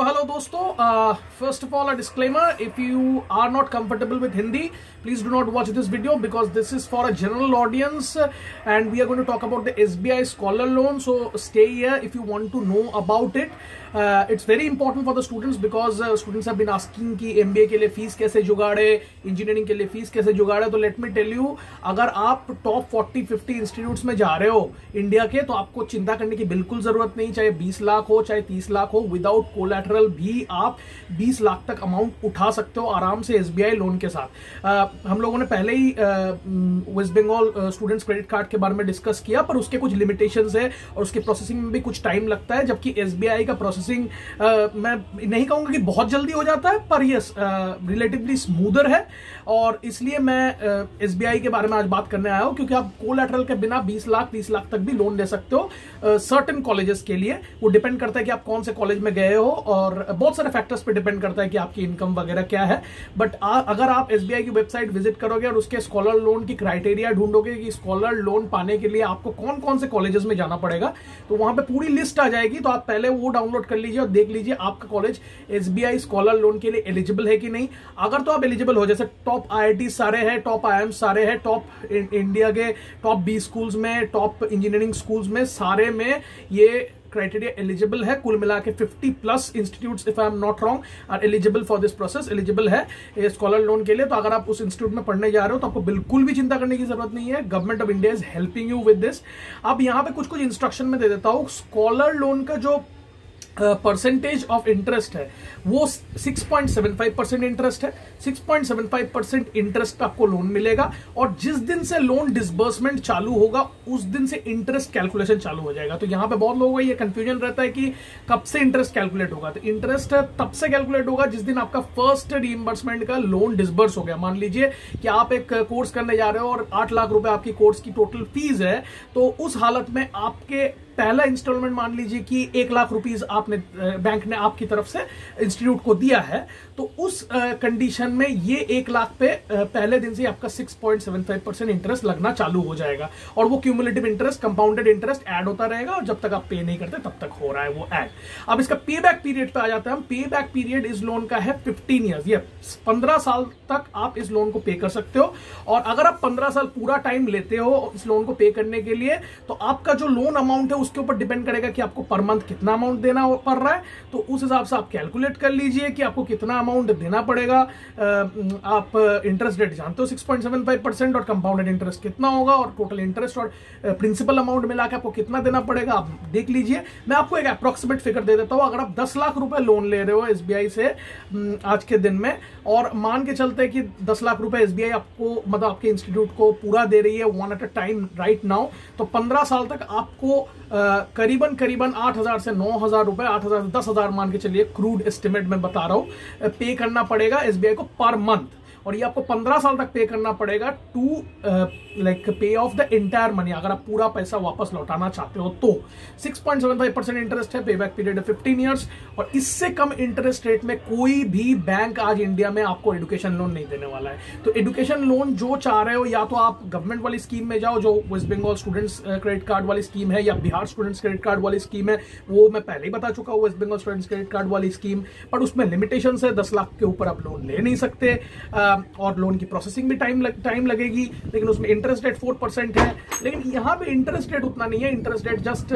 तो हेलो दोस्तों first of all a disclaimer if you are not comfortable with Hindi please do not watch this video because this is for a general audience and we are going to talk about the SBI scholar loan so stay here if you want to know about it it. Very important for the students because because uh, students have कि MBA के लिए fees कैसे जुगाड़े engineering के लिए fees कैसे जुगाड़े तो लेट मी टेल यू अगर आप टॉप 40 50 इंस्टीट्यूट्स में जा रहे हो इंडिया के तो आपको चिंता करने की बिल्कुल ज़रूरत नहीं चाहे 20 लाख हो चाहे 30 लाख हो विदाउट कोलेटरल भी आप 20 लाख तक अमाउंट उठा सकते हो आराम से एसबीआई लोन के साथ uh, हम लोगों ने पहले ही West Bengal students credit card के बारे में डिस्कस किया पर उसके कुछ लिमिटेशन है और उसके प्रोसेसिंग में भी कुछ टाइम लगता है जबकि एसबीआई का प्रोसेसिंग मैं नहीं कहूँगा कि बहुत जल्दी हो जाता है, पर यस रिलेटिवली स्मूदर है। और इसलिए मैं एसबीआई के बारे में आज बात करने आया हूँ, क्योंकि आप कोलेटरल के बिना 20 लाख 30 लाख तक भी लोन ले सकते हो सर्टन कॉलेजेस के लिए। वो डिपेंड करता है कि आप कौन से कॉलेज में गए हो, और बहुत सारे फैक्टर्स पे डिपेंड करता है कि आपकी इनकम वगैरह क्या है। बट अगर आप एसबीआई की वेबसाइट विज़िट करोगे और उसके स्कॉलर लोन की क्राइटेरिया ढूंढोगे कि स्कॉलर लोन पाने के लिए आपको कौन कौन से कॉलेजेस में जाना पड़ेगा तो वहाँ पे पूरी लिस्ट आ जाएगी। तो आप पहले वो डाउनलोड कर लीजिए और देख लीजिए आपका कॉलेज एसबीआई स्कॉलर लोन के लिए एलिजिबल है कि नहीं। अगर तो आप एलिजिबल हो, जैसे टॉप आईआईटी सारे हैं टॉप आईएम सारे हैं टॉप इंडिया के टॉप बी स्कूल्स में टॉप इंजीनियरिंग स्कूल्स में, सारे में ये क्राइटेरिया एलिजिबल है। कुल मिला के 50 plus institutes if I am not wrong are eligible for this process eligible है स्कॉलर लोन के लिए। तो अगर आप उस इंस्टीट्यूट में पढ़ने जा रहे हो तो आपको बिल्कुल भी चिंता करने की ज़रूरत नहीं है। Government of India is helping you with this अब यहाँ पे कुछ कुछ इंस्ट्रक्शन में दे देता हूँ। स्कॉलर लोन का जो परसेंटेज ऑफ़ इंटरेस्ट है। वो 6.75 परसेंट इंटरेस्ट है। 6.75 परसेंट इंटरेस्ट पे आपको लोन मिलेगा और जिस दिन से लोन डिसबर्समेंट चालू होगा, उस दिन से इंटरेस्ट कैलकुलेशन चालू हो जाएगा। तो यहाँ पे बहुत लोगों का ये कंफ्यूजन रहता है कि कब से इंटरेस्ट कैलकुलेट होगा। तो इंटरेस्ट तब से कैलकुलेट होगा जिस दिन आपका फ़र्स्ट रीइंबर्समेंट का लोन डिसबर्स हो गया। मान लीजिए कि आप एक कोर्स करने जा रहे हो और आठ लाख रुपए आपकी कोर्स की टोटल फ़ीस है तो उस हालत में आपके पहला इंस्टॉलमेंट मान लीजिए कि एक लाख रुपीज़ आपने बैंक ने आपकी तरफ़ से इंस्टीट्यूट को दिया है। तो उस कंडीशन में ये एक लाख पे पहले दिन से आपका 6.75 परसेंट इंटरेस्ट लगना चालू हो जाएगा। और वो cumulative interest compounded interest add होता रहेगा और जब तक आप पे नहीं करते, तब तक हो रहा है वो ऐड अब इसका पे बैक पीरियड पे आ जाता है हम। पे बैक पीरियड इस लोन का है फिफ्टीन ईयर्स ये पंद्रह साल तक आप इस लोन को पे कर सकते हो। और अगर आप पंद्रह साल पूरा टाइम लेते हो इस लोन को पे करने के लिए तो आपका जो लोन अमाउंट है उसके ऊपर डिपेंड करेगा कि आपको पर मंथ कितना अमाउंट देना पड़ रहा है। तो उस हिसाब से आप कैलकुलेट कर लीजिए कि आपको कितना अमाउंट देना पड़ेगा। आप इंटरेस्ट रेट जानते हो 6.75 परसेंट और कंपाउंडेड इंटरेस्ट कितना होगा और टोटल इंटरेस्ट और प्रिंसिपल अमाउंट मिला के आपको कितना देना पड़ेगा, आप देख लीजिए। मैं आपको एक अप्रोक्सीमेट फिगर दे देता हूँ। अगर आप दस लाख रुपए लोन ले रहे हो एसबीआई से आज के दिन में, और मान के चलते कि दस लाख रुपए एसबीआई आपको मतलब आपके इंस्टीट्यूट को पूरा दे रही है one at a time right now तो पंद्रह साल तक आपको करीबन करीबन आठ हज़ार से नौ हज़ार रुपए, आठ हज़ार से दस हज़ार मान के चलिए क्रूड एस्टिमेट में बता रहा हूँ। पे करना पड़ेगा एसबीआई को पर मंथ। और ये आपको पंद्रह साल तक पे करना पड़ेगा to like pay off the entire money अगर आप पूरा पैसा वापस लौटाना चाहते हो तो। 6.75 परसेंट इंटरेस्ट है पे बैक पीरियड 15 इयर्स और इससे कम इंटरेस्ट रेट में कोई भी बैंक आज इंडिया में आपको एडुकेशन लोन नहीं देने वाला है। तो एडुकेशन लोन जो चाह रहे हो, या तो आप गवर्नमेंट वाली स्कीम में जाओ, जो West Bengal students credit card वाली स्कीम है, या बिहार स्टूडेंट्स क्रेडिट कार्ड वाली स्कीम है, वो मैं पहले ही बता चुका हूँ West Bengal students credit card वाली स्कीम पर उसमें लिमिटेशन है, दस लाख के ऊपर आप लोन ले नहीं सकते। और लोन की प्रोसेसिंग भी टाइम टाइम लगेगी, लेकिन उसमें इंटरेस्ट रेट फोर परसेंट है, लेकिन यहाँ पे इंटरेस्ट रेट उतना नहीं है इंटरेस्ट रेट जस्ट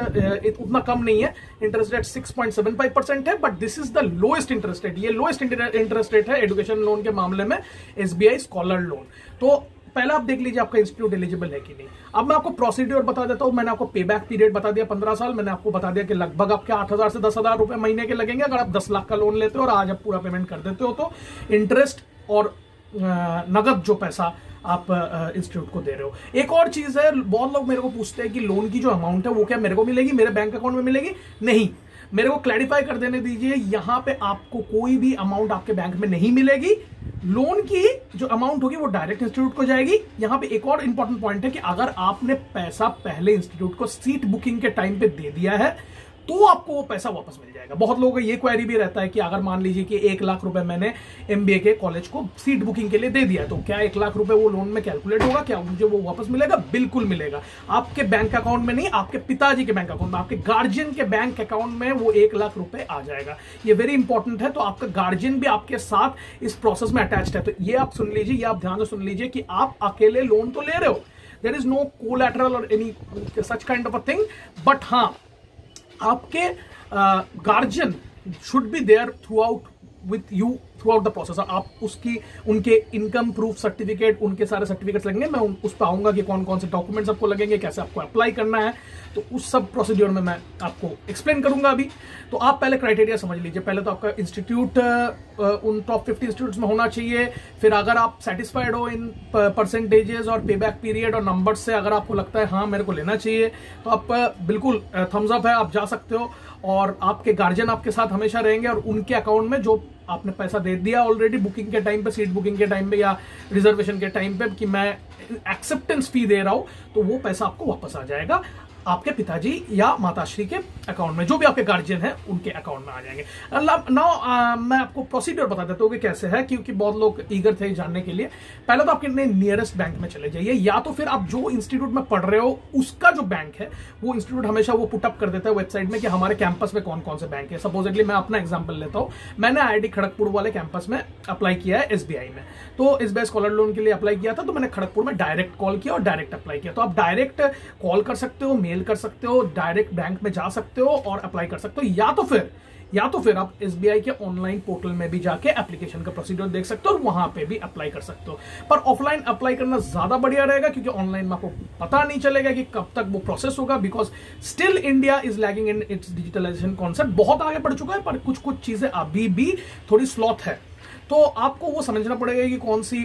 उतना कम नहीं है। Interest rate six point seven five percent है but this is the lowest interest rate ये लोएस्ट इंटरेस्ट रेट है एजुकेशन लोन के मामले में एसबीआई स्कॉलर लोन तो पहले आप देख लीजिए आपका इंस्टीट्यूट एलिजिबल है कि नहीं। अब मैं आपको प्रोसीड्योर बता देता हूँ, मैंने आपको पे बैक पीरियड बता दिया पंद्रह साल, मैंने आपको बता दिया कि लगभग आपके आठ हज़ार से दस हज़ार रुपए महीने के लगेंगे, अगर आप दस लाख का लोन लेते हो और आज आप पूरा पेमेंट कर देते हो तो इंटरेस्ट और नगद जो पैसा आप इंस्टीट्यूट को दे रहे हो। एक और चीज़ है, बहुत लोग मेरे को पूछते हैं कि लोन की जो अमाउंट है, वो क्या मेरे को मिलेगी? मेरे बैंक अकाउंट में मिलेगी? नहीं। मेरे को क्लैरिफाई कर देने दीजिए, यहाँ पे आपको कोई भी अमाउंट आपके बैंक में नहीं मिलेगी। लोन की जो अमाउंट होगी, वो डायरेक्ट इंस्टीट्यूट को जाएगी। यहाँ पे एक और इंपॉर्टेंट पॉइंट है कि अगर आपने पैसा पहले इंस्टीट्यूट को सीट बुकिंग के टाइम पे दे दिया है तो आपको वो पैसा वापस मिल जाएगा। बहुत लोगों का ये क्वेरी भी रहता है कि अगर मान लीजिए कि एक लाख रुपए मैंने एमबीए के कॉलेज को सीट बुकिंग के लिए दे दिया तो क्या एक लाख रुपए वो लोन में कैलकुलेट होगा? क्या मुझे वो वापस मिलेगा? बिल्कुल मिलेगा। आपके बैंक अकाउंट में नहीं, आपके पिताजी के बैंक अकाउंट में, आपके गार्जियन के बैंक अकाउंट में वो एक लाख रुपए आ जाएगा। ये वेरी इंपॉर्टेंट है तो आपका गार्जियन भी आपके साथ इस प्रोसेस में अटैच है। तो ये आप सुन लीजिए, ये आप ध्यान से सुन लीजिए कि आप अकेले लोन तो ले रहे हो। देर इज़ नो कोलेटरल और any such kind of a thing but हाँ आपके guardian should be there throughout with you throughout the process आप उसकी, उनके इनकम प्रूफ सर्टिफिकेट उनके सारे सर्टिफिकेट्स लगेंगे। मैं उस पर आऊँगा कि कौन कौन से डॉक्यूमेंट्स आपको लगेंगे, कैसे आपको अप्लाई करना है। तो उस सब प्रोसीड्योर में मैं आपको एक्सप्लेन करूँगा अभी। तो आप पहले क्राइटेरिया समझ लीजिए। पहले तो आपका इंस्टीट्यूट उन टॉप फिफ्टी इंस्टीट्यूट में होना चाहिए। फिर अगर आप सेटिस्फाइड हो इन परसेंटेजेस और पे बैक पीरियड और नंबर से अगर आपको लगता है हाँ मेरे को लेना चाहिए तो आप बिल्कुल थम्सअप है, आप जा सकते हो। और आपके गार्जियन आपके साथ हमेशा रहेंगे और उनके अकाउंट में जो आपने पैसा दे दिया ऑलरेडी बुकिंग के टाइम पे सीट बुकिंग के टाइम पे या रिजर्वेशन के टाइम पे कि मैं एक्सेप्टेंस फ़ी दे रहा हूँ तो वो पैसा आपको वापस आ जाएगा। आपके पिताजी या माताश्री के अकाउंट में, जो भी आपके गार्जियन है, उनके अकाउंट में आ जाएँगे। नाउ मैं आपको प्रोसीड्योर बता देता हूँ कि कैसे है, क्योंकि बहुत लोग ईगर थे जानने के लिए। पहले तो आपके नियरेस्ट बैंक में चले जाइए, या तो फिर आप जो इंस्टीट्यूट में पढ़ रहे हो, उसका जो बैंक है, वो इंस्टीट्यूट हमेशा वो पुटअप कर देता है वेबसाइट में कि हमारे कैंपस में कौन कौन से बैंक है। सपोजिटली मैं अपना एग्ज़ाम्पल लेता हूँ। मैंने आई खड़गपुर वाले कैंपस में अप्लाई किया है एसबीआई में। तो एस स्कॉलर लोन के लिए अप्लाई किया था तो मैंने खड़गपुर में डायरेक्ट कॉल किया और डायरेक्ट अप्लाई किया। तो आप डायरेक्ट कॉल कर सकते हो मेल कर सकते हो डायरेक्ट बैंक में जा सकते हो और अप्लाई कर सकते हो, या तो फिर, या तो फिर आप एसबीआई के ऑनलाइन पोर्टल में भी जाके एप्लीकेशन का प्रोसीजर देख सकते हो और वहाँ पे भी अप्लाई कर सकते हो। पर ऑफलाइन अप्लाई करना ज़्यादा बढ़िया रहेगा क्योंकि ऑनलाइन में आपको पता नहीं चलेगा कि कब तक वो प्रोसेस होगा because still India is lagging in its digitalization concept बहुत आगे बढ़ चुका है, पर कुछ कुछ चीज़ें अभी भी थोड़ी स्लॉथ है। तो आपको वो समझना पड़ेगा कि कौन सी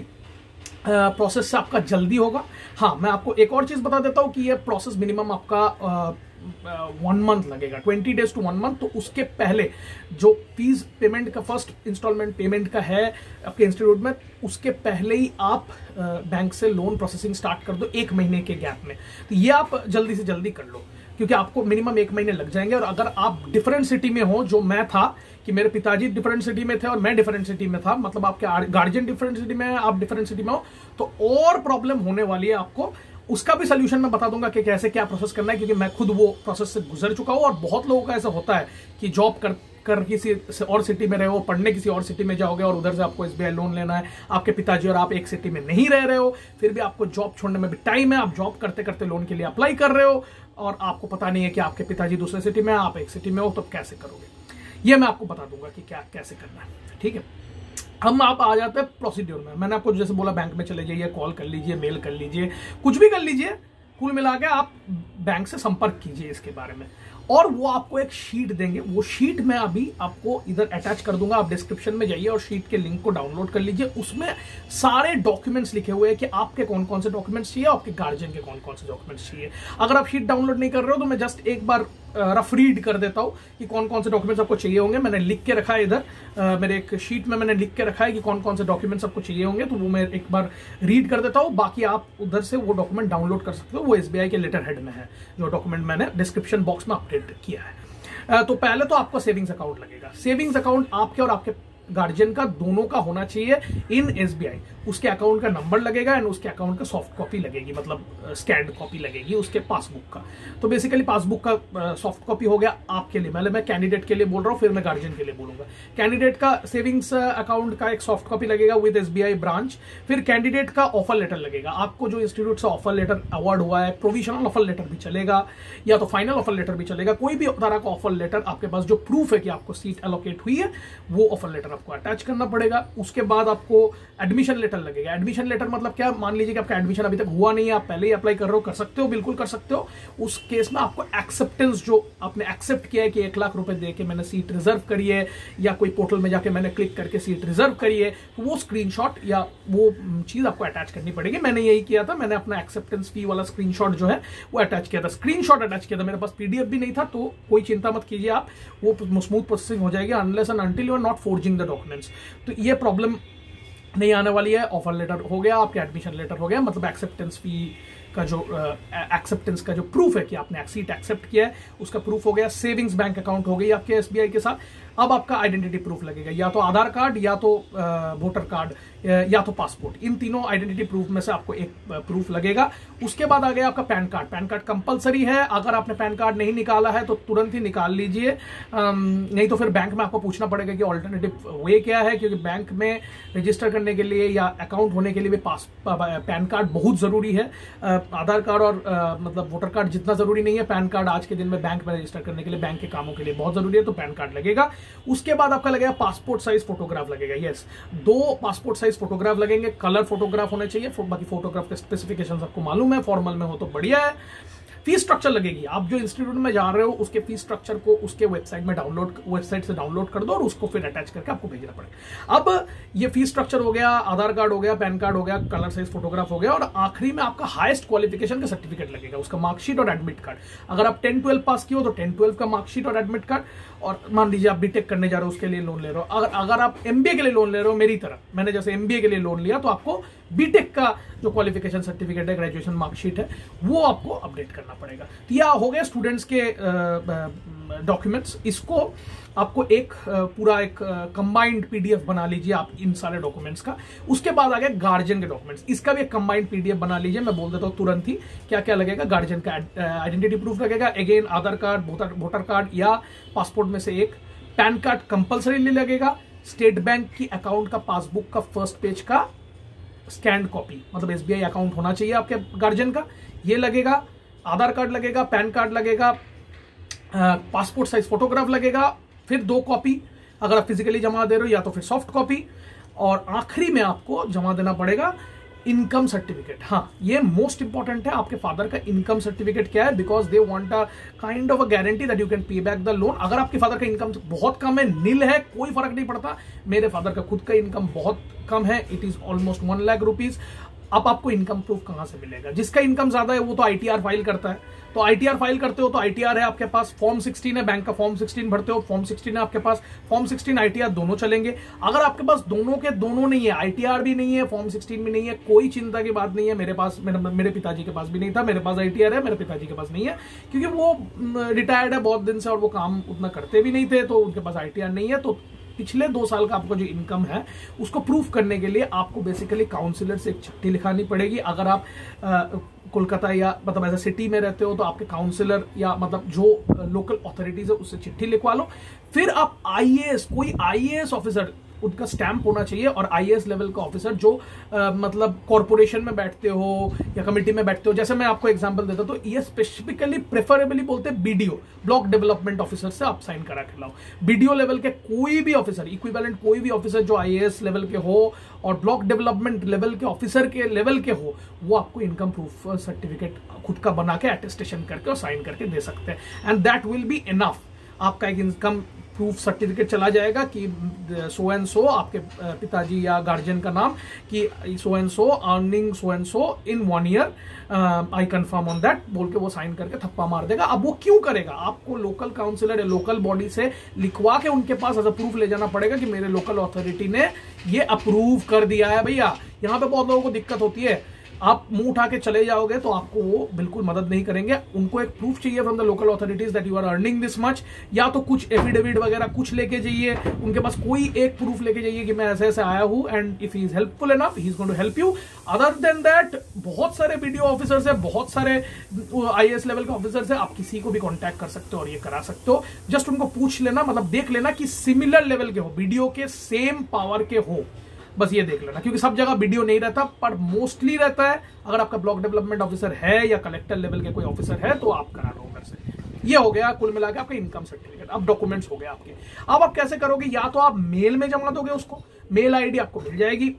प्रोसेस से आपका जल्दी होगा। हाँ मैं आपको एक और चीज़ बता देता हूँ कि ये प्रोसेस मिनिमम आपका वन मंथ लगेगा। Twenty days to one month तो उसके पहले जो फ़ीस पेमेंट का फ़र्स्ट इंस्टॉलमेंट पेमेंट का है आपके इंस्टीट्यूट में, उसके पहले ही आप बैंक से लोन प्रोसेसिंग स्टार्ट कर दो एक महीने के गैप में। तो ये आप जल्दी से जल्दी कर लो। क्योंकि आपको मिनिमम एक महीने लग जाएँगे। और अगर आप डिफरेंट सिटी में हो, जो मैं था, कि मेरे पिताजी डिफरेंट सिटी में थे और मैं डिफरेंट सिटी में था मतलब आपके गार्जियन डिफरेंट सिटी में है, आप डिफरेंट सिटी में हो तो और प्रॉब्लम होने वाली है आपको। उसका भी सोल्यूशन मैं बता दूँगा कि कैसे क्या प्रोसेस करना है, क्योंकि मैं खुद वो प्रोसेस से गुजर चुका हूँ। और बहुत लोगों का ऐसा होता है कि जॉब कर कर किसी और सिटी में रहे हो, पढ़ने किसी और सिटी में जाओगे और उधर से आपको एस लोन लेना है। आपके पिताजी और आप एक सिटी में नहीं रह रहे हो, फिर भी आपको जॉब छोड़ने में भी टाइम है। आप जॉब करते करते लोन के लिए अप्लाई कर रहे हो। और आपको पता नहीं है कि आपके पिताजी दूसरे सिटी में आप एक सिटी में हो तो कैसे करोगे? ये मैं आपको बता दूँगा कि क्या, कैसे करना है, ठीक है? हम आप आ जाते हैं प्रोसीड्योर में। मैंने आपको जैसे बोला बैंक में चले जाइए कॉल कर लीजिए मेल कर लीजिए, कुछ भी कर लीजिए, कुल मिला के आप बैंक से संपर्क कीजिए इसके बारे में। और वो आपको एक शीट देंगे। वो शीट मैं अभी आपको इधर अटैच कर दूँगा। आप डिस्क्रिप्शन में जाइए और शीट के लिंक को डाउनलोड कर लीजिए। उसमें सारे डॉक्यूमेंट्स लिखे हुए हैं कि आपके कौन कौन से डॉक्यूमेंट्स चाहिए, आपके गार्जियन के कौन कौन से डॉक्यूमेंट्स चाहिए। अगर आप शीट डाउनलोड नहीं कर रहे हो तो मैं जस्ट एक बार रफ रीड कर देता हूँ कि कौन कौन से डॉक्यूमेंट्स आपको चाहिए होंगे। मैंने लिख के रखा है इधर। मेरे एक शीट में मैंने लिख के रखा है कि कौन कौन से डॉक्यूमेंट्स आपको चाहिए होंगे तो वो मैं एक बार रीड कर देता हूँ। बाकी आप उधर से वो डॉक्यूमेंट डाउनलोड कर सकते हो। वो एसबीआई के लेटर हेड में है, जो डॉक्यूमेंट मैंने डिस्क्रिप्शन बॉक्स में अपडेट किया है। तो पहले तो आपका सेविंग्स अकाउंट लगेगा। सेविंग्स अकाउंट आपके और आपके गार्जियन का, दोनों का होना चाहिए इन एसबीआई उसके अकाउंट का नंबर लगेगा एंड उसके अकाउंट का सॉफ्ट कॉपी लगेगी मतलब स्कैंड कॉपी लगेगी उसके पासबुक का। तो बेसिकली पासबुक का सॉफ्ट कॉपी हो गया आपके लिए। मतलब मैं कैंडिडेट के लिए बोल रहा हूँ, फिर मैं गार्जियन के लिए बोलूँगा। कैंडिडेट का सेविंग्स अकाउंट का एक सॉफ्ट कॉपी लगेगा विद एस ब्रांच फिर कैंडिडेट का ऑफ़र लेटर लगेगा। आपको जो इंस्टीट्यूट से ऑफ़र लेटर अवार्ड हुआ है प्रोविजनल ऑफ़र लेटर भी चलेगा, या तो फाइनल ऑफ़र लेटर भी चलेगा। कोई भी तरह का ऑफ़र लेटर आपके पास जो प्रूफ है कि आपको सीट एलोकेट हुई है, वो ऑफ़र लेटर आपको अटैच करना पड़ेगा, उसके बाद आपको एडमिशन लेटर लगेगा। एडमिशन लेटर मतलब क्या? मान लीजिए कि आपका एडमिशन अभी तक हुआ नहीं है, आप पहले ही अप्लाई कर रहे हो, कर सकते हो, बिल्कुल कर सकते हो। उस केस में आपको एक्सेप्टेंस जो आपने एक्सेप्ट किया है कि एक लाख रुपए दे के मैंने सीट रिज़र्व करी है, या कोई पोर्टल में जाके मैंने क्लिक करके सीट रिज़र्व करी है तो वो स्क्रीनशॉट या वो चीज़ आपको अटैच करनी पड़ेगी। मैंने यही किया था, मैंने अपना एक्सेप्टेंस फ़ी वाला स्क्रीनशॉट जो है, वो अटैच किया था। स्क्रीनशॉट अटैच किया था, मेरे पास पीडीएफ भी नहीं था तो कोई चिंता मत कीजिए आप, वो स्मूथ प्रोसेसिंग हो जाएगी unless and until you are not forging the documents तो ये प्रॉब्लम नहीं आने वाली है. ऑफ़र लेटर हो गया आपके एडमिशन लेटर हो गया. मतलब एक्सेप्टेंस फ़ी का जो एक्सेप्टेंस uh, का जो प्रूफ है कि आपने सीट एक्सेप्ट किया है उसका प्रूफ हो गया. सेविंग्स बैंक अकाउंट हो गई आपके एसबीआई के साथ. अब आपका आइडेंटिटी प्रूफ लगेगा। या तो आधार कार्ड, या तो वोटर कार्ड या तो पासपोर्ट इन तीनों आइडेंटिटी प्रूफ में से आपको एक प्रूफ लगेगा। उसके बाद आ गया आपका PAN card. PAN card compulsory है। अगर आपने पैन कार्ड नहीं निकाला है तो तुरंत ही निकाल लीजिए। नहीं तो फिर बैंक में आपको पूछना पड़ेगा कि ऑल्टरनेटिव वे क्या है, क्योंकि बैंक में रजिस्टर करने के लिए या अकाउंट होने के लिए भी पास पैन कार्ड बहुत ज़रूरी है। आधार कार्ड और मतलब वोटर कार्ड जितना ज़रूरी नहीं है, पैन कार्ड आज के दिन में बैंक में रजिस्टर करने के लिए बैंक के कामों के लिए बहुत ज़रूरी है तो पैन कार्ड लगेगा। उसके बाद आपका लगेगा पासपोर्ट साइज़ फोटोग्राफ लगेगा यस दो पासपोर्ट साइज़ फोटोग्राफ लगेंगे कलर फोटोग्राफ होने चाहिए बाकी फोटोग्राफ के स्पेसिफिकेशन आपको मालूम है फॉर्मल में हो तो बढ़िया है. फ़ीस स्ट्रक्चर लगेगी, आप जो इंस्टीट्यूट में जा रहे हो, उसके फ़ीस स्ट्रक्चर को उसके वेबसाइट में डाउनलोड वेबसाइट से डाउनलोड कर दो और उसको फिर अटैच करके आपको भेजना पड़ेगा. अब ये फ़ीस स्ट्रक्चर हो गया, आधार कार्ड हो गया पैन कार्ड हो गया कलर साइज़ फोटोग्राफ हो गया और आखिरी में आपका हाईएस्ट क्वालिफिकेशन का सर्टिफिकेट लगेगा, उसका मार्कशीट और एडमिट कार्ड अगर आप टेन ट्वेल्व पास किए हो तो टेन ट्वेल्व का मार्कशीट और एडमिट कार्ड और मान लीजिए आप बीटेक करने जा रहे हो, उसके लिए लोन ले रहे हो। अगर अगर आप एमबीए के लिए लोन ले रहे हो, मेरी तरह, मैंने जैसे एमबीए के लिए लोन लिया तो आपको बीटेक का जो क्वालिफिकेशन सर्टिफिकेट है ग्रेजुएशन मार्कशीट है, वो आपको अपडेट करना पड़ेगा। तो यह हो गया स्टूडेंट्स के डॉक्यूमेंट्स इसको आपको एक पूरा एक कंबाइंड पीडीएफ बना लीजिए आप इन सारे डॉक्यूमेंट्स का। उसके बाद आ गया गार्जियन के डॉक्यूमेंट्स इसका भी एक कंबाइंड पीडीएफ बना लीजिए, मैं बोल देता हूँ तुरंत ही क्या क्या लगेगा। गार्जियन का आइडेंटिटी प्रूफ लगेगा। Again Aadhaar card voter card या पासपोर्ट में से एक पैन कार्ड कंपल्सरी लगेगा। स्टेट बैंक की अकाउंट का पासबुक का फ़र्स्ट पेज का स्कैंड कॉपी मतलब एसबीआई अकाउंट होना चाहिए आपके गार्जियन का। ये लगेगा आधार कार्ड लगेगा पैन कार्ड लगेगा पासपोर्ट साइज़ फोटोग्राफ लगेगा फिर दो कॉपी अगर आप फिजिकली जमा दे रहे हो या तो फिर सॉफ्ट कॉपी और आखिरी में आपको जमा देना पड़ेगा इनकम सर्टिफिकेट हाँ ये मोस्ट इंपॉर्टेंट है, आपके फादर का इनकम सर्टिफिकेट क्या है? Because they want a kind of a guarantee that you can pay back the loan अगर आपके फादर का इनकम बहुत कम है नील है, कोई फ़र्क नहीं पड़ता. मेरे फादर का खुद का इनकम बहुत कम है. It is almost one lakh rupees अब आपको इनकम प्रूफ कहाँ से मिलेगा? जिसका इनकम ज़्यादा है वो तो आईटीआर फ़ाइल करता है। तो आईटीआर फ़ाइल करते हो तो आईटीआर है आपके पास। फॉर्म 16 है बैंक का फॉर्म 16 भरते हो फॉर्म 16 है आपके पास। फॉर्म 16 आईटीआर दोनों चलेंगे। अगर आपके पास दोनों के दोनों नहीं है आईटीआर भी नहीं है फॉर्म 16 भी नहीं है कोई चिंता की बात नहीं है। मेरे पास मेरे, मेरे पिताजी के पास भी नहीं था मेरे पास आईटीआर है मेरे पिताजी के पास नहीं है। क्योंकि वो रिटायर्ड है बहुत दिन से और वो काम उतना करते भी नहीं थे तो उनके पास आईटीआर नहीं है तो पिछले दो साल का आपका जो इनकम है, उसको प्रूफ करने के लिए आपको बेसिकली काउंसिलर से एक चिट्ठी लिखानी पड़ेगी। अगर आप कोलकाता या मतलब ऐसा सिटी में रहते हो तो आपके काउंसिलर या मतलब जो लोकल अथॉरिटीज है, उससे चिट्ठी लिखवा लो। फिर आप आईएएस कोई आईएएस ऑफिसर उनका स्टैंप होना चाहिए और आईएएस लेवल का ऑफिसर जो आ, मतलब कॉरपोरेशन में बैठते हो या कमेटी में बैठते हो जैसे मैं आपको एग्जांपल देता तो ये स्पेसिफिकली प्रेफरेबली बोलते हैं बीडीओ ब्लॉक डेवलपमेंट ऑफिसर से आप साइन करा के लाओ। बीडीओ लेवल के कोई भी ऑफिसर इक्विवेलेंट कोई भी ऑफिसर जो आईएएस लेवल के हो और ब्लॉक डेवलपमेंट लेवल के ऑफिसर के लेवल के हो वो आपको इनकम प्रूफ सर्टिफिकेट खुद का बना के अटेस्टेशन करके और साइन करके दे सकते हैं। And that will be enough आपका एक इनकम प्रूफ सर्टिफिकेट चला जाएगा कि सो एंड सो आपके पिताजी या गार्जियन का नाम कि so and so earning so and so in one year I confirm on that बोल के वो साइन करके थप्पा मार देगा। अब वो क्यों करेगा? आपको लोकल काउंसिलर या लोकल बॉडी से लिखवा के उनके पास एज अ प्रूफ ले जाना पड़ेगा कि मेरे लोकल अथॉरिटी ने ये अप्रूव कर दिया है। भैया, यहाँ पे बहुत लोगों को दिक्कत होती है। आप मुँह उठा के चले जाओगे तो आपको वो बिल्कुल मदद नहीं करेंगे। उनको एक प्रूफ चाहिए from the local authorities that you are earning this much या तो कुछ एफिडेविट वगैरह कुछ लेके जाइए। उनके पास कोई एक प्रूफ लेके जाइए कि मैं ऐसे ऐसे आया हूँ and if he is helpful enough he is going to help you other than that बहुत सारे वीडियो ऑफिसर्स है, बहुत सारे आई लेवल के ऑफिसर्स है, आप किसी को भी कॉन्टैक्ट कर सकते हो और ये करा सकते हो। जस्ट उनको पूछ लेना मतलब देख लेना कि सिमिलर लेवल के हो वीडियो के सेम पावर के हो। बस ये देख लेना, क्योंकि सब जगह वीडियो नहीं रहता, पर मोस्टली रहता है। अगर आपका ब्लॉक डेवलपमेंट ऑफिसर है या कलेक्टर लेवल के कोई ऑफिसर है तो आप करा लो उधर से। ये हो गया, कुल मिला के आपका इनकम सर्टिफिकेट अब डॉक्यूमेंट्स हो गए आपके। अब आप कैसे करोगे? या तो आप मेल में जमा दोगे उसको। मेल आईडी आपको मिल जाएगी।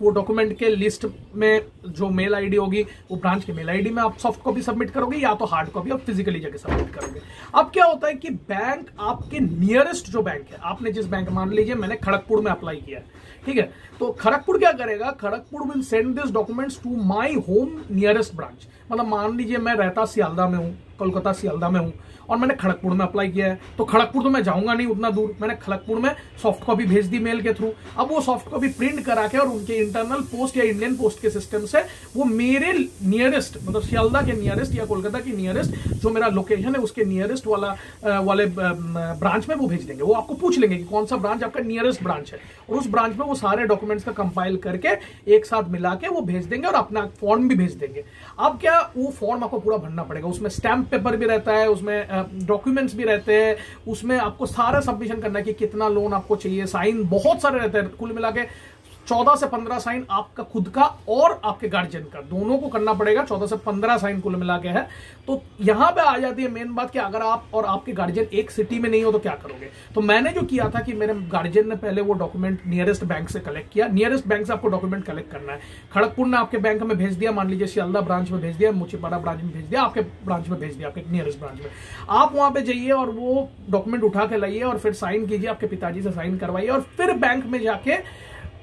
वो डॉक्यूमेंट के लिस्ट में जो मेल आईडी होगी, वो ब्रांच के मेल आईडी में आप सॉफ्ट कॉपी सबमिट करोगे, या तो हार्ड कॉपी आप फिजिकली जाके सबमिट करोगे। अब क्या होता है कि बैंक आपके नियरेस्ट जो बैंक है, आपने जिस बैंक मान लीजिए मैंने खड़गपुर में अप्लाई किया है ठीक है? तो खड़गपुर क्या करेगा? Kharagpur will send this documents to my home nearest branch मतलब मान लीजिए मैं रहता सियालदा में हूँ, कोलकाता सियालदा में हूँ, और मैंने खड़गपुर में अप्लाई किया है तो खड़गपुर तो मैं जाऊँगा नहीं उतना दूर। मैंने खड़गपुर में सॉफ्ट कॉपी भेज दी मेल के थ्रू अब वो सॉफ्ट कॉपी प्रिंट करा के और उनके इंटरनल पोस्ट या इंडियन पोस्ट के सिस्टम से वो मेरे नियरेस्ट मतलब सियालदा के नियरेस्ट या कोलकाता के नियरेस्ट जो मेरा लोकेशन है, उसके नियरेस्ट वाला वाले ब्रांच में वो भेज देंगे। वो आपको पूछ लेंगे कि कौन सा ब्रांच आपका नियरेस्ट ब्रांच है। और उस ब्रांच में वो सारे डॉक्यूमेंट्स का कंपाइल करके एक साथ मिला के वो भेज देंगे और अपना फॉर्म भी भेज देंगे। अब क्या वो फॉर्म आपको पूरा भरना पड़ेगा। उसमें स्टैंप पेपर भी रहता है, उसमें डॉक्यूमेंट्स भी रहते हैं, उसमें आपको सारा सबमिशन करना है कि कितना लोन आपको चाहिए साइन बहुत सारे रहते हैं, कुल मिला के चौदह से पंद्रह साइन आपका खुद का और आपके गार्जियन का। दोनों को करना पड़ेगा, चौदह से पंद्रह साइन कुल मिला के है। तो यहाँ पे आ जाती है मेन बात कि अगर आप और आपके गार्जियन एक सिटी में नहीं हो तो क्या करोगे? तो मैंने जो किया था कि मेरे गार्जियन ने पहले वो डॉक्यूमेंट नियरेस्ट बैंक से कलेक्ट किया। नियरेस्ट बैंक से आपको डॉक्यूमेंट कलेक्ट करना है। खड़गपुर ने आपके बैंक में भेज दिया, मान लीजिए सियालदा ब्रांच में भेज दिया मुचीपाड़ा ब्रांच में भेज दिया, आपके ब्रांच में भेज दिया, आपके नियरेस्ट ब्रांच में। आप वहाँ पर जाइए और वो डॉक्यूमेंट उठा के लाइए और फिर साइन कीजिए, आपके पिताजी से साइन करवाइए और फिर बैंक में जाके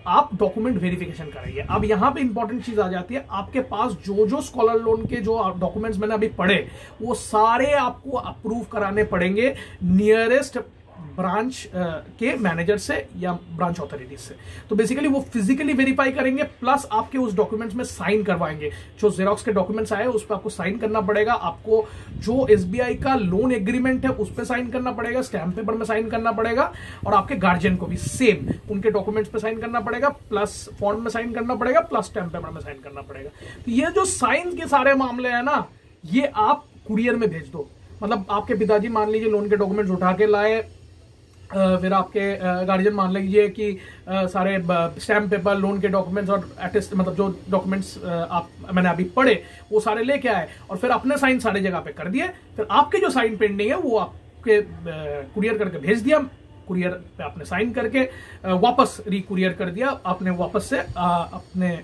आप डॉक्यूमेंट वेरिफिकेशन कराइए। अब यहाँ पे इंपॉर्टेंट चीज़ आ जाती है, आपके पास जो जो स्कॉलर लोन के जो डॉक्यूमेंट्स मैंने अभी पढ़े, वो सारे आपको अप्रूव कराने पड़ेंगे। नियरेस्ट ब्रांच के मैनेजर से या ब्रांच ऑथोरिटीज से। तो बेसिकली वो फिजिकली वेरीफाई करेंगे प्लस आपके उस डॉक्यूमेंट्स में साइन करवाएँगे। जो जेरोक्स के डॉक्यूमेंट्स आए, उस पर आपको साइन करना पड़ेगा। आपको जो एसबीआई का लोन एग्रीमेंट है, उस पर साइन करना पड़ेगा। स्टैम्प पेपर में साइन करना पड़ेगा। और आपके गार्जियन को भी सेम उनके डॉक्यूमेंट्स पे साइन करना पड़ेगा। प्लस फॉर्म में साइन करना पड़ेगा प्लस स्टैम्प पेपर में साइन करना पड़ेगा। तो ये जो साइन के सारे मामले हैं ना, ये आप कुरियर में भेज दो। मतलब आपके पिताजी मान लीजिए लोन के डॉक्यूमेंट्स उठा के लाए फिर आपके गार्जियन मान लीजिए कि सारे स्टैम्प पेपर लोन के डॉक्यूमेंट्स और एटेस्ट मतलब जो डॉक्यूमेंट्स आप, मैंने अभी पढ़े, वो सारे लेके आए और फिर अपने साइन सारे जगह पे कर दिए। फिर आपके जो साइन पेंडिंग है, वो आपके कुरियर करके भेज दिया। कुरियर पे आपने साइन करके वापस रिकुरियर कर दिया। आपने वापस से अपने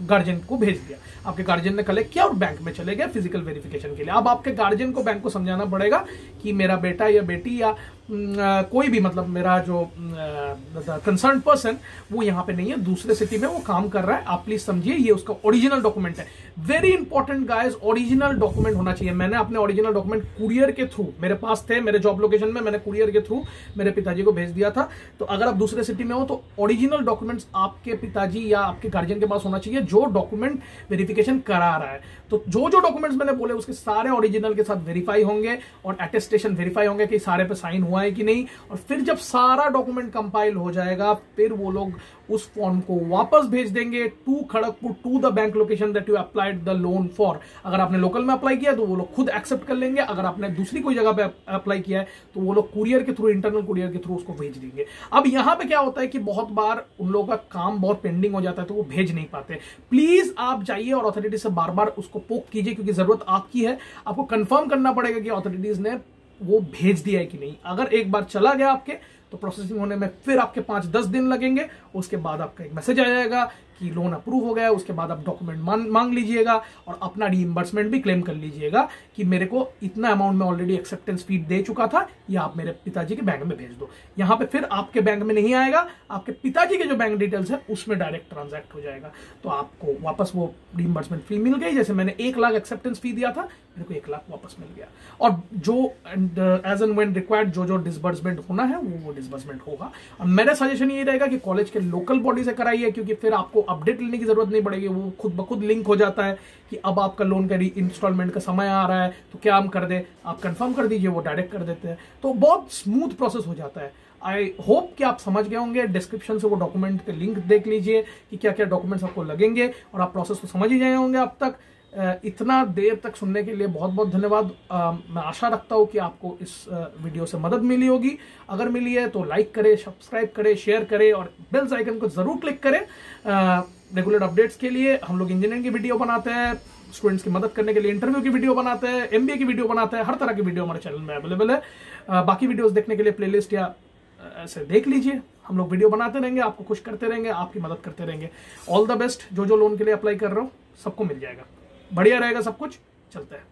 गार्जियन को भेज दिया। आपके गार्जियन ने कलेक्ट किया और बैंक में चले गए फ़िज़िकल वेरिफिकेशन के लिए। अब आपके गार्जियन को बैंक को समझाना पड़ेगा कि मेरा बेटा या बेटी या कोई भी मतलब मेरा जो कंसर्न पर्सन वो यहाँ पे नहीं है, दूसरे सिटी में वो काम कर रहा है। आप प्लीज़ समझिए, ये उसका ओरिजिनल डॉक्यूमेंट है। Very important guys original document होना चाहिए। मैंने अपने ओरिजिनल डॉक्यूमेंट कुरियर के थ्रू मेरे पास थे, मेरे जॉब लोकेशन में मैंने कुरियर के थ्रू मेरे पिताजी को भेज दिया था। तो अगर आप दूसरे सिटी में हो तो ओरिजिनल डॉक्यूमेंट्स आपके पिताजी या आपके गार्जियन के पास होना चाहिए, जो डॉक्यूमेंट वेरिफिकेशन करा रहा है। तो जो जो डॉक्यूमेंट्स मैंने बोले, उसके सारे ओरिजिनल के साथ वेरीफाई होंगे और अटेस्टेशन वेरीफाई होंगे कि सारे पे साइन हुआ है कि नहीं, और फिर जब सारा डॉक्यूमेंट कंपाइल हो जाएगा, फिर वो लोग उस फॉर्म को वापस भेज देंगे to Kharagpur to the bank location that you applied the loan for अगर आपने लोकल में अप्लाई किया तो वो लोग खुद एक्सेप्ट कर लेंगे। अगर आपने दूसरी कोई जगह पे अप्लाई किया है तो वो लोग कुरियर के थ्रू इंटरनल कुरियर के थ्रू उसको भेज देंगे। अब यहाँ पे क्या होता है कि बहुत बार उन लोगों का काम बहुत पेंडिंग हो जाता है तो वो भेज नहीं पाते। प्लीज़ आप जाइए और अथॉरिटी से बार बार उसको पोक कीजिए, क्योंकि ज़रूरत आपकी है। आपको कंफर्म करना पड़ेगा कि अथॉरिटीज ने वो भेज दिया है कि नहीं। अगर एक बार चला गया आपके तो प्रोसेसिंग होने में फिर आपके पाँच दस दिन लगेंगे, उसके बाद आपका एक मैसेज आ जाएगा कि लोन अप्रूव हो गया, उसके बाद आप डॉक्यूमेंट मांग लीजिएगा और अपना रीइंबर्समेंट भी क्लेम कर लीजिएगा। कि मेरे को इतना अमाउंट में ऑलरेडी एक्सेप्टेंस फ़ीड दे चुका था, या आप मेरे पिताजी के बैंक में भेज दो। यहाँ पे फिर आपके बैंक में नहीं आएगा, आपके पिताजी के जो बैंक डिटेल्स है, उसमें डायरेक्ट ट्रांजैक्ट हो जाएगा। तो आपको वापस वो रीइंबर्समेंट फ़ी मिल गई, जैसे मैंने एक लाख एक्सेप्टेंस फ़ी दिया था, मेरे को एक लाख वापस मिल गया। और जो एज एंड वेन रिक्वायर्ड जो जो डिसबर्समेंट होना है, वो वो डिसबर्समेंट होगा। और मेरा सजेशन ये रहेगा कि कॉलेज के लोकल बॉडी से कराइए, क्योंकि फिर आपको अपडेट लेने की ज़रूरत नहीं पड़ेगी, वो खुद ब खुद लिंक हो जाता है कि अब आपका लोन का इंस्टॉलमेंट का समय आ रहा है तो क्या हम कर दे? आप कंफर्म कर दीजिए, वो डायरेक्ट कर देते हैं। तो बहुत स्मूथ प्रोसेस हो जाता है। आई होप कि आप समझ गए होंगे डिस्क्रिप्शन से वो डॉक्यूमेंट के लिंक देख लीजिए कि क्या क्या डॉक्यूमेंट्स आपको लगेंगे, और आप प्रोसेस को समझ ही गए होंगे अब तक। इतना देर तक सुनने के लिए बहुत बहुत धन्यवाद मैं आशा रखता हूँ कि आपको इस वीडियो से मदद मिली होगी। अगर मिली है तो लाइक करें, सब्सक्राइब करें, शेयर करें और बेल्स आइकन को ज़रूर क्लिक करें। रेगुलर अपडेट्स के लिए हम लोग इंजीनियरिंग की वीडियो बनाते हैं, स्टूडेंट्स की मदद करने के लिए इंटरव्यू की वीडियो बनाते हैं, एमबीए की वीडियो बनाते हैं, हर तरह की वीडियो हमारे चैनल में अवेलेबल है। बाकी वीडियोस देखने के लिए प्लेलिस्ट या ऐसे देख लीजिए। हम लोग वीडियो बनाते रहेंगे, आपको खुश करते रहेंगे, आपकी मदद करते रहेंगे। ऑल द बेस्ट जो जो लोन के लिए अप्लाई कर रहा हूँ, सबको मिल जाएगा। बढ़िया रहेगा सब कुछ चलता है।